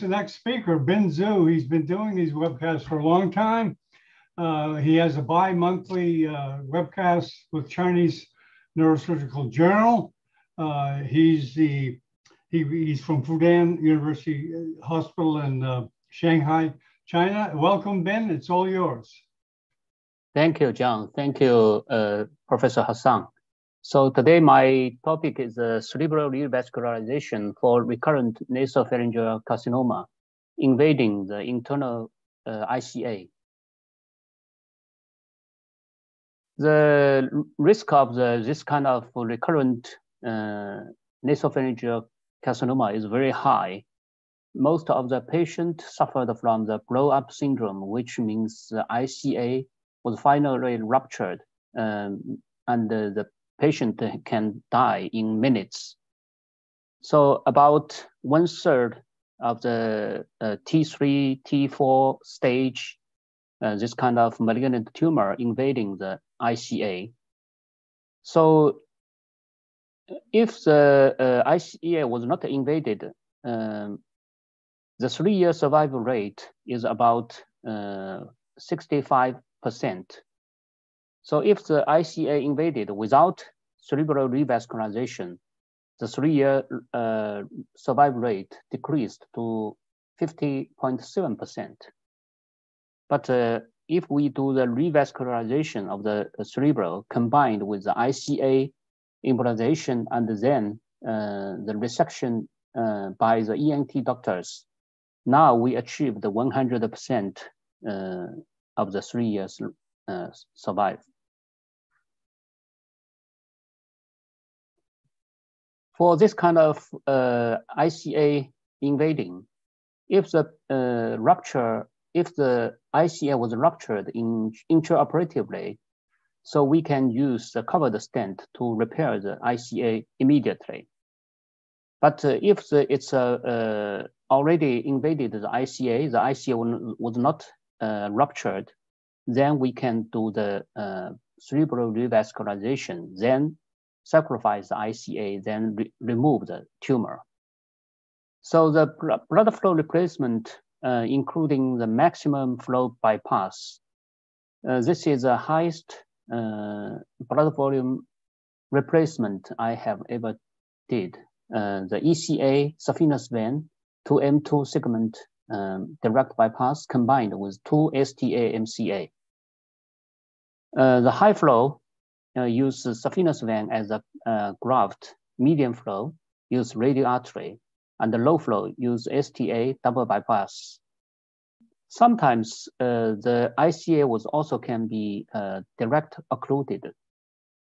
introduce the next speaker, Bin Xu. He's been doing these webcasts for a long time. Uh, he has a bi-monthly uh, webcast with Chinese Neurosurgical Journal. Uh, he's the he, he's from Fudan University Hospital in uh, Shanghai, China. Welcome, Bin. It's all yours. Thank you, John. Thank you, uh, Professor Hassan. So today my topic is uh, cerebral revascularization for recurrent nasopharyngeal carcinoma invading the internal uh, ICA. The risk of the, this kind of recurrent uh, nasopharyngeal carcinoma is very high. Most of the patients suffered from the blow-up syndrome, which means the ICA was finally ruptured um, and the patient can die in minutes. So about one third of the uh, T3, T4 stage, uh, this kind of malignant tumor invading the ICA. So if the uh, ICA was not invaded, um, the three-year survival rate is about 65%. Uh, so if the ICA invaded without cerebral revascularization, the three-year uh, survival rate decreased to 50.7%. But uh, if we do the revascularization of the cerebral combined with the ICA embolization and then uh, the resection uh, by the ENT doctors, now we achieve the 100% uh, of the three years uh, survive. For this kind of uh, ICA invading, if the uh, rupture, if the ICA was ruptured in intraoperatively, so we can use the covered stent to repair the ICA immediately. But uh, if the, it's uh, uh, already invaded the ICA, the ICA was not uh, ruptured, then we can do the uh, cerebral revascularization, then sacrifice the ICA, then re remove the tumor. So the blood flow replacement, uh, including the maximum flow bypass, uh, this is the highest uh, blood volume replacement I have ever did. Uh, the ECA saphenous vein, 2M2 segment um, direct bypass combined with two STA MCA. Uh, the high flow uh, use saphenous vein as a uh, graft, medium flow use radial artery, and the low flow use STA double bypass. Sometimes uh, the ICA was also can be uh, direct occluded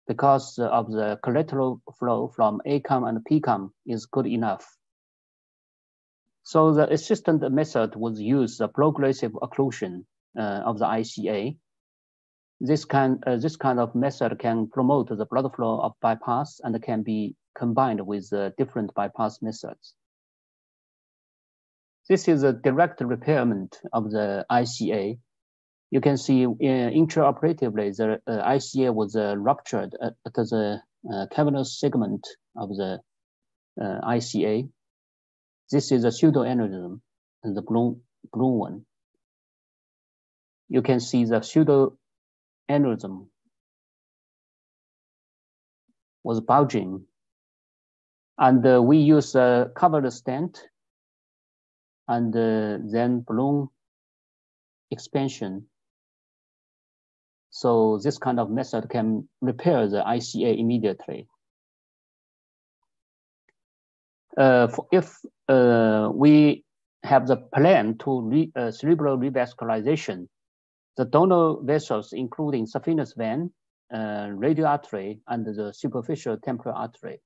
because of the collateral flow from ACOM and PCOM is good enough. So the assistant method was used the progressive occlusion uh, of the ICA this kind, uh, this kind of method can promote the blood flow of bypass and can be combined with uh, different bypass methods. This is a direct repairment of the ICA. You can see uh, intraoperatively, the uh, ICA was uh, ruptured at, at the uh, cavernous segment of the ICA. This is a pseudoaneurysm, the blue, blue one. You can see the pseudo aneurysm was bulging. And uh, we use a covered stent and uh, then balloon expansion. So this kind of method can repair the ICA immediately. Uh, if uh, we have the plan to re, uh, cerebral revascularization, the donor vessels, including saphenous vein, uh, radial artery, and the superficial temporal artery.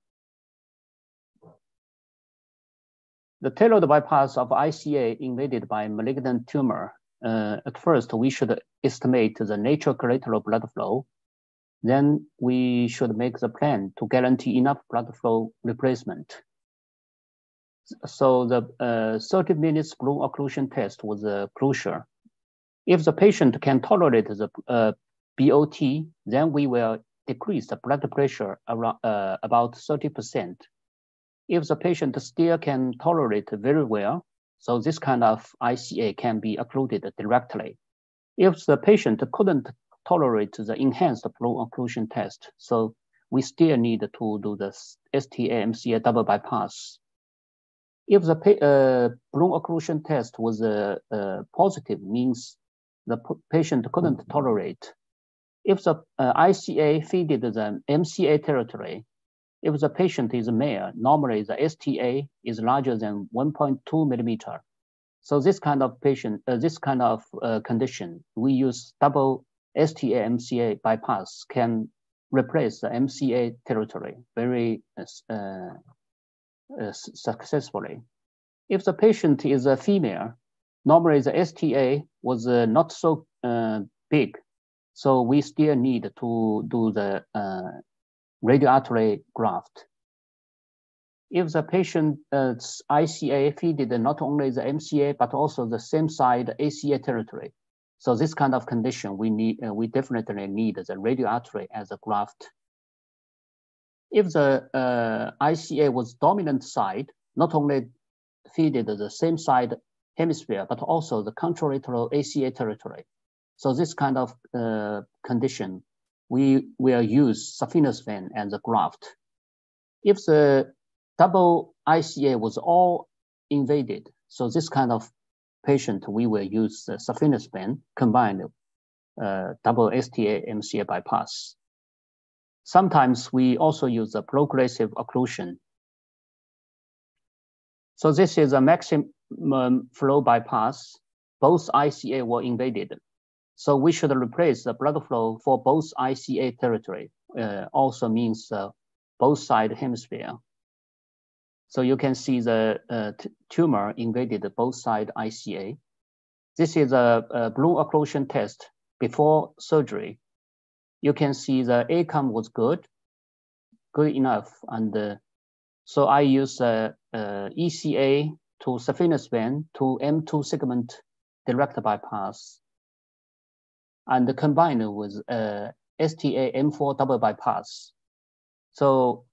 The tailored bypass of ICA invaded by malignant tumor. Uh, at first, we should estimate the natural collateral blood flow. Then we should make the plan to guarantee enough blood flow replacement. So the uh, 30 minutes balloon occlusion test was uh, crucial. If the patient can tolerate the uh, BOT, then we will decrease the blood pressure around uh, about 30%. If the patient still can tolerate very well, So this kind of ICA can be occluded directly. If the patient couldn't tolerate the enhanced balloon occlusion test, so we still need to do the STA-MCA double bypass. If the uh, occlusion test was uh, uh, positive, means the patient couldn't tolerate. If the uh, ICA feeded the MCA territory, if the patient is a male, normally the STA is larger than 1.2 millimeter. So this kind of patient, uh, this kind of uh, condition, we use double STA MCA bypass can replace the MCA territory very uh, uh, successfully. If the patient is a female, normally the STA was uh, not so uh, big, so we still need to do the radioartery graft. If the patient's uh, ICA feeded not only the MCA, but also the same side ACA territory. So this kind of condition, we need, uh, we definitely need the radioartery as a graft. If the uh, ICA was dominant side, not only feeded the same side hemisphere, but also the contralateral ACA territory. So this kind of uh, condition we will use saphenous vein as a graft. If the double ICA was all invaded, so this kind of patient, we will use the saphenous vein combined uh, double STA MCA bypass. Sometimes we also use a progressive occlusion. So this is a maximum flow bypass. Both ICA were invaded. So we should replace the blood flow for both ICA territory. Uh, also means uh, both side hemisphere. So you can see the uh, tumor invaded both side ICA. This is a, a balloon occlusion test before surgery. You can see the ACOM was good, good enough. And uh, so I use uh, uh ECA to saphenous vein to M2 segment direct bypass and combined with uh, STA M4 double bypass. So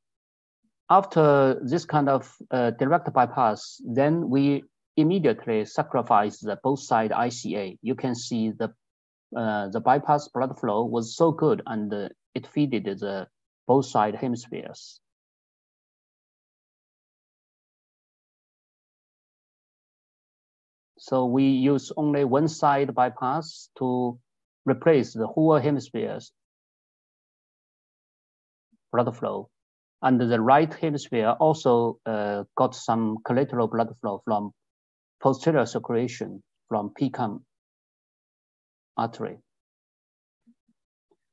after this kind of uh, direct bypass, then we immediately sacrifice the both side ICA. You can see the uh, the bypass blood flow was so good and it feeded the both side hemispheres. So we use only one side bypass to replace the whole hemisphere's blood flow. And the right hemisphere also uh, got some collateral blood flow from posterior circulation from PCOM artery.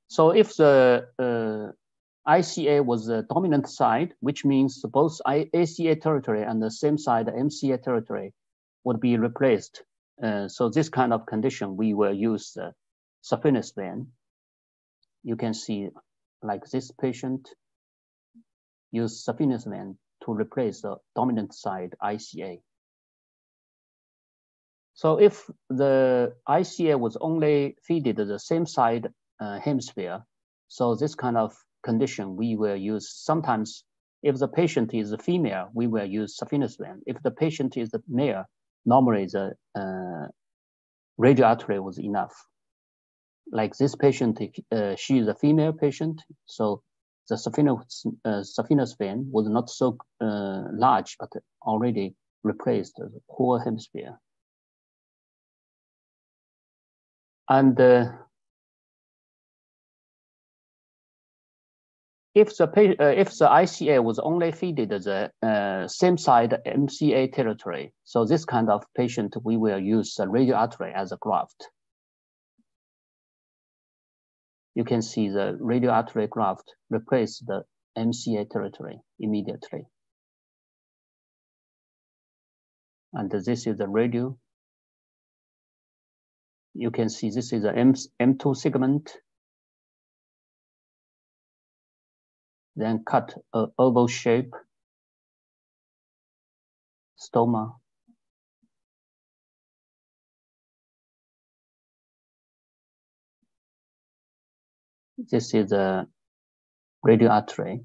So if the uh, ICA was the dominant side, which means both ACA territory and the same side MCA territory would be replaced. Uh, so this kind of condition, we will use uh, saphenous vein, you can see like this patient use saphenous vein to replace the dominant side ICA. So if the ICA was only feeded the same side uh, hemisphere, so this kind of condition we will use sometimes if the patient is a female, we will use saphenous vein. If the patient is male, normally the uh, radioartery was enough like this patient, uh, she is a female patient, so the saphenous, uh, vein was not so uh, large, but already replaced the whole hemisphere. And if the uh, if the ICA was only feeded the uh, same side MCA territory, so this kind of patient we will use the radial artery as a graft you can see the radial artery graft replace the MCA territory immediately. And this is the radio. You can see this is a M, M2 segment. Then cut a oval shape stoma This is a radio artery.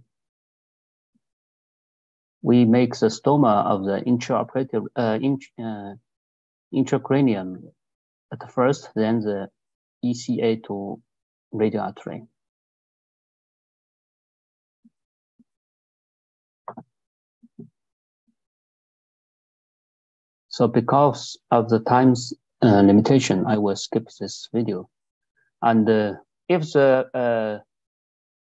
We make the stoma of the intraoperative, uh, in, uh, intracranium at first, then the ECA to radial artery. So because of the time's uh, limitation, I will skip this video. And uh, if the uh,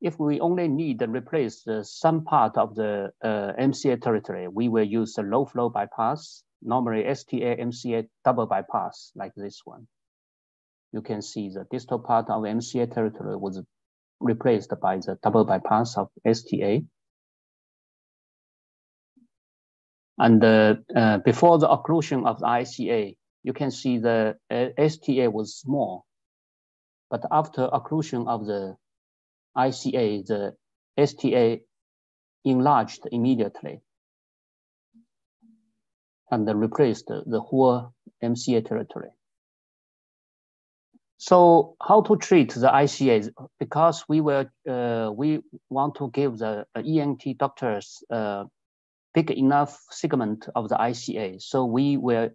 if we only need to replace some part of the uh, MCA territory, we will use the low flow bypass, normally STA MCA double bypass like this one. You can see the distal part of MCA territory was replaced by the double bypass of STA. And uh, before the occlusion of the ICA, you can see the uh, STA was small. But after occlusion of the ICA, the STA enlarged immediately and replaced the whole MCA territory. So how to treat the ICA? Because we will, uh, we want to give the ENT doctors uh, big enough segment of the ICA. So we will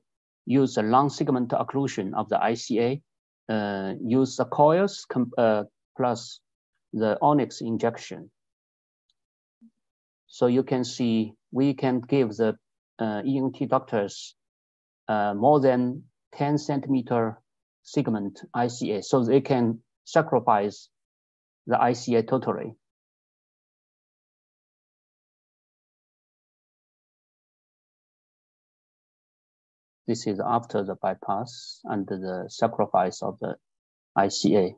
use a long segment occlusion of the ICA, uh, use the coils uh, plus the onyx injection. So you can see we can give the uh, ENT doctors uh, more than 10 centimeter segment ICA, so they can sacrifice the ICA totally. This is after the bypass and the sacrifice of the ICA.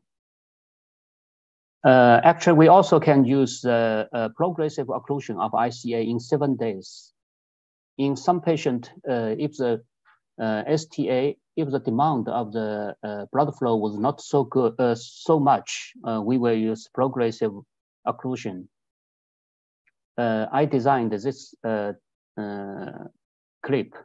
Uh, actually, we also can use the uh, progressive occlusion of ICA in seven days. In some patient, uh, if the uh, STA, if the demand of the uh, blood flow was not so good, uh, so much, we will use progressive occlusion. I designed this clip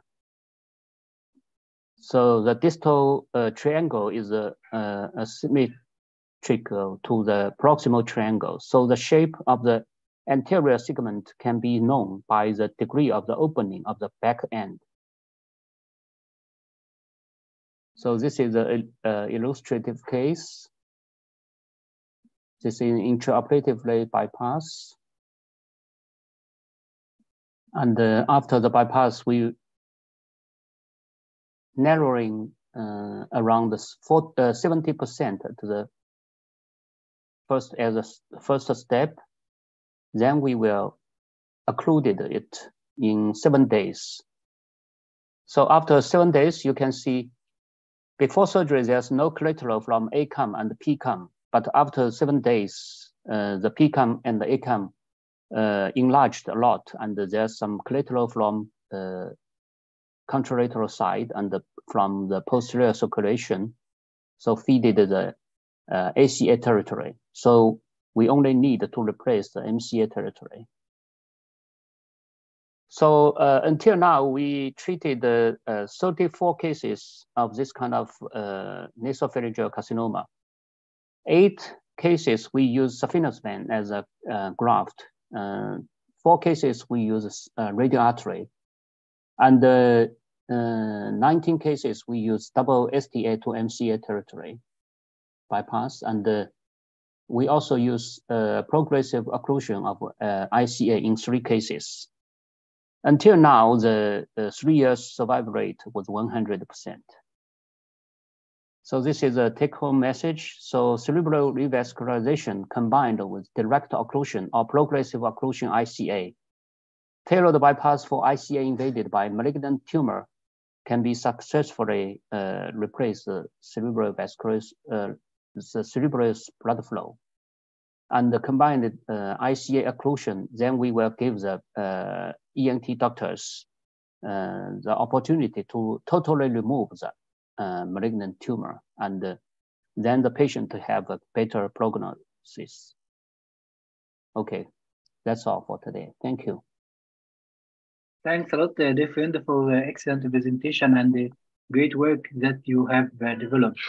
so the distal uh, triangle is a, a, a symmetrical to the proximal triangle. So the shape of the anterior segment can be known by the degree of the opening of the back end. So this is an illustrative case. This is an intraoperatively bypass. And uh, after the bypass, we narrowing uh, around the 70% uh, to the first as a first step. Then we will occluded it in seven days. So after seven days, you can see before surgery, there's no collateral from ACOM and PCOM, but after seven days, uh, the PCOM and the ACOM uh, enlarged a lot, and there's some collateral from uh, contralateral side and the, from the posterior circulation, so feeded the uh, ACA territory. So we only need to replace the MCA territory. So uh, until now, we treated uh, 34 cases of this kind of uh, nasopharyngeal carcinoma. Eight cases, we use saphenous vein as a uh, graft. Uh, four cases, we use uh, radial artery. And uh, 19 cases, we use double STA to MCA territory bypass. And uh, we also use uh, progressive occlusion of uh, ICA in three cases. Until now, the, the three years survival rate was 100%. So this is a take-home message. So cerebral revascularization combined with direct occlusion or progressive occlusion ICA tailored bypass for ICA invaded by malignant tumor can be successfully uh, replace the cerebral vascular, uh, the cerebral blood flow. And the combined uh, ICA occlusion, then we will give the uh, ENT doctors uh, the opportunity to totally remove the uh, malignant tumor and then the patient to have a better prognosis. Okay, that's all for today. Thank you. Thanks a lot, uh, Defined, for uh, excellent presentation and the great work that you have uh, developed.